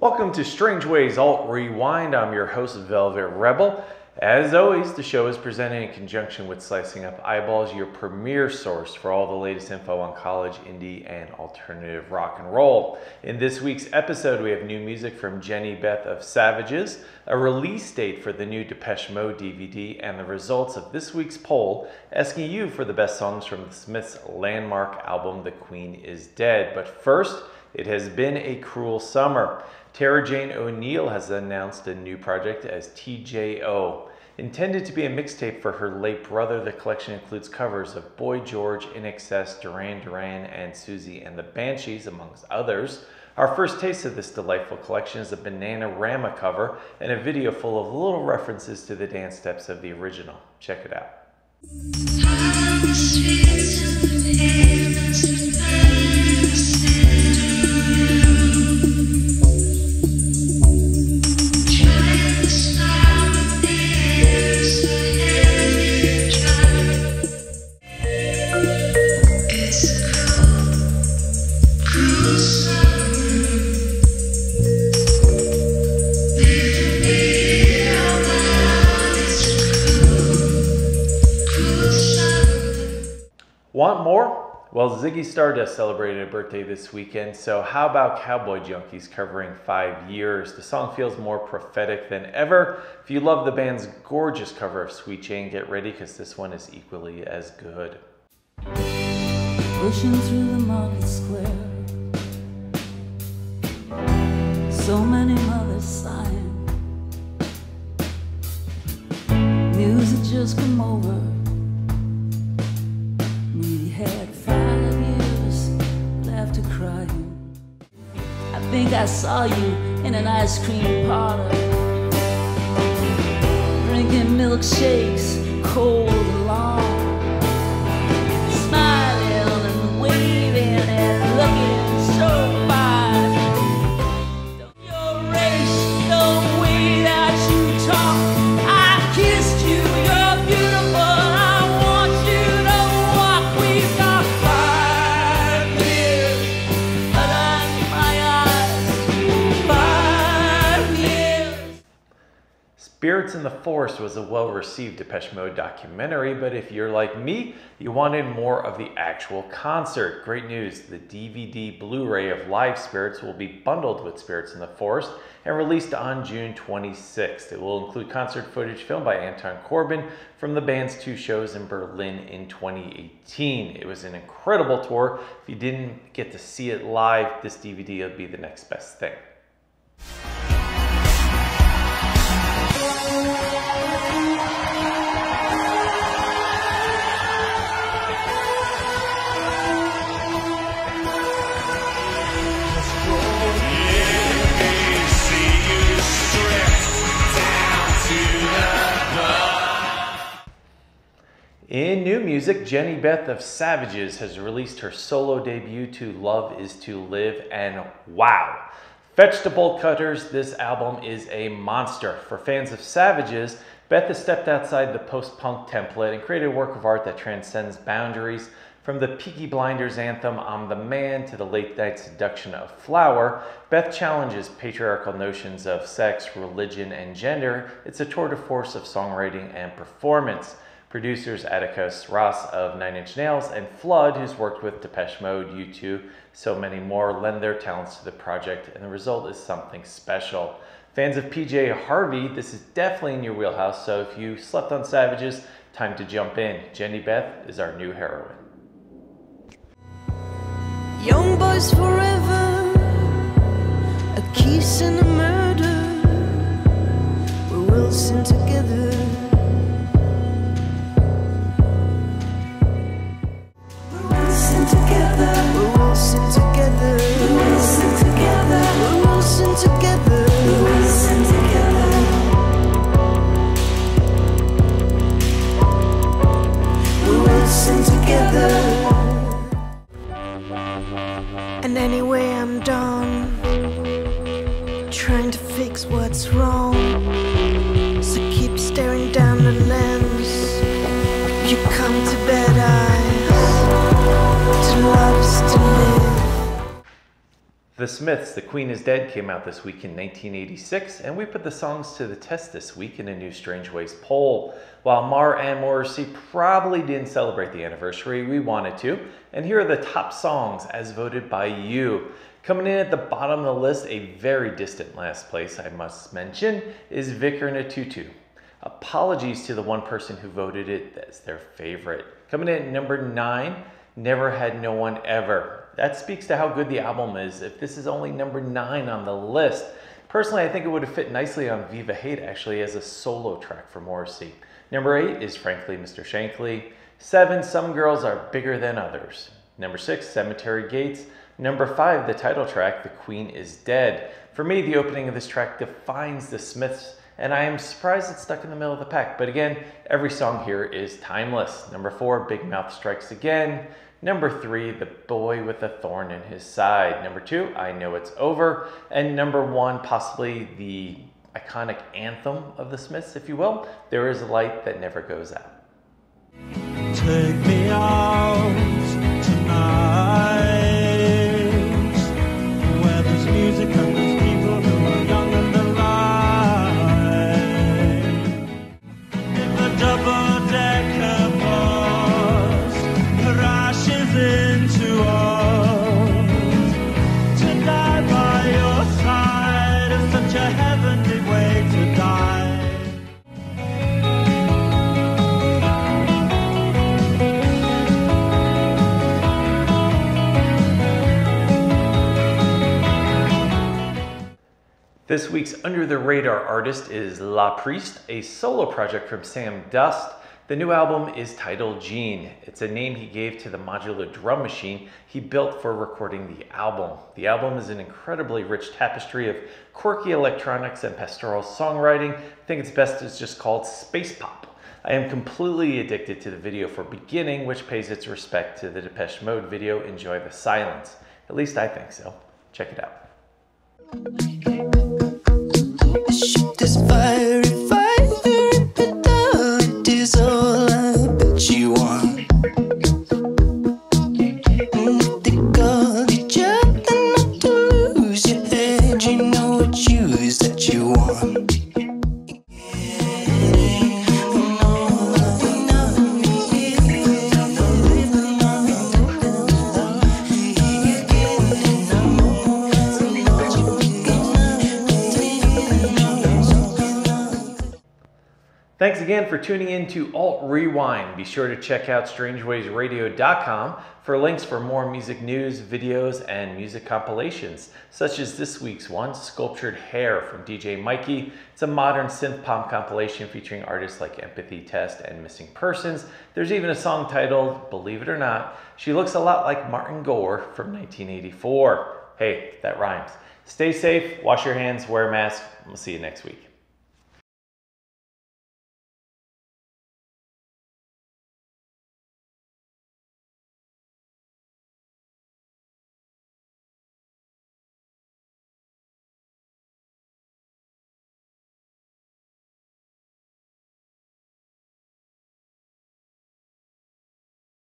Welcome to Strangeways Alt Rewind. I'm your host, Velvet Rebel. As always, the show is presented in conjunction with Slicing Up Eyeballs, your premier source for all the latest info on college, indie, and alternative rock and roll. In this week's episode, we have new music from Jehnny Beth of Savages, a release date for the new Depeche Mode DVD, and the results of this week's poll asking you for the best songs from the Smiths' landmark album, The Queen is Dead. But first, it has been a cruel summer. Tara Jane O'Neil has announced a new project as TJO. Intended to be a mixtape for her late brother, the collection includes covers of Boy George, INXS, Duran Duran, and Siouxsie and the Banshees, amongst others. Our first taste of this delightful collection is a Banana Bananarama cover and a video full of little references to the dance steps of the original. Check it out. Want more? Well, Ziggy Stardust celebrated a birthday this weekend, so how about Cowboy Junkies covering five years? The song feels more prophetic than ever. If you love the band's gorgeous cover of Sweet Jane, get ready because this one is equally as good. Pushing through the market square, so many mothers sighing. Music just come over. Had five years left to crying. I think I saw you in an ice cream parlor, drinking milkshakes, cold long Spirits in the Forest was a well received Depeche Mode documentary, but if you're like me, you wanted more of the actual concert. Great news the DVD Blu ray of Live Spirits will be bundled with Spirits in the Forest and released on June 26th. It will include concert footage filmed by Anton Corbijn from the band's two shows in Berlin in 2018. It was an incredible tour. If you didn't get to see it live, this DVD will be the next best thing. In new music, Jehnny Beth of Savages has released her solo debut to Love is to Live, and wow! Vegetable Cutters, this album is a monster. For fans of Savages, Beth has stepped outside the post punk template and created a work of art that transcends boundaries. From the Peaky Blinders anthem I'm the Man to the late night seduction of Flower, Beth challenges patriarchal notions of sex, religion, and gender. It's a tour de force of songwriting and performance. Producers Atticus Ross of Nine Inch Nails and Flood, who's worked with Depeche Mode, U2, so many more, lend their talents to the project, and the result is something special. Fans of PJ Harvey, this is definitely in your wheelhouse, so if you slept on Savages, time to jump in. Jehnny Beth is our new heroine. Young boys forever, a kiss and a murder. The Smiths, The Queen is Dead, came out this week in 1986, and we put the songs to the test this week in a new Strangeways poll. While Marr and Morrissey probably didn't celebrate the anniversary, we wanted to, and here are the top songs as voted by you. Coming in at the bottom of the list, a very distant last place, I must mention, is Vicar in a Tutu. Apologies to the one person who voted it as their favorite. Coming in at number nine, Never Had No One Ever. That speaks to how good the album is. If this is only number nine on the list, personally, I think it would have fit nicely on Viva Hate actually as a solo track for Morrissey. Number eight is Frankly Mr. Shankly. Seven, Some Girls Are Bigger Than Others. Number six, Cemetery Gates. Number five, the title track, The Queen is Dead. For me, the opening of this track defines the Smiths, and I am surprised it's stuck in the middle of the pack. But again, every song here is timeless. Number four, Big Mouth Strikes Again. Number three, The Boy with a Thorn in His Side. Number two, I Know It's Over. And number one, possibly the iconic anthem of the Smiths, if you will, There is a Light That Never Goes Out. Take me out This week's under the radar artist is LA Priest, a solo project from Sam Dust. The new album is titled Gene. It's a name he gave to the modular drum machine he built for recording the album. The album is an incredibly rich tapestry of quirky electronics and pastoral songwriting. I think it's best it's just called space pop. I am completely addicted to the video for Beginning, which pays its respect to the Depeche Mode video Enjoy the Silence. At least I think so. Check it out. Shoot this Thanks again for tuning in to Alt Rewind. Be sure to check out strangewaysradio.com for links for more music news, videos, and music compilations, such as this week's one, Sculptured Hair from DJ Mikey. It's a modern synth pop compilation featuring artists like Empathy Test and Missing Persons. There's even a song titled, believe it or not, She Looks a Lot Like Martin Gore from 1984. Hey, that rhymes. Stay safe, wash your hands, wear a mask. We'll see you next week.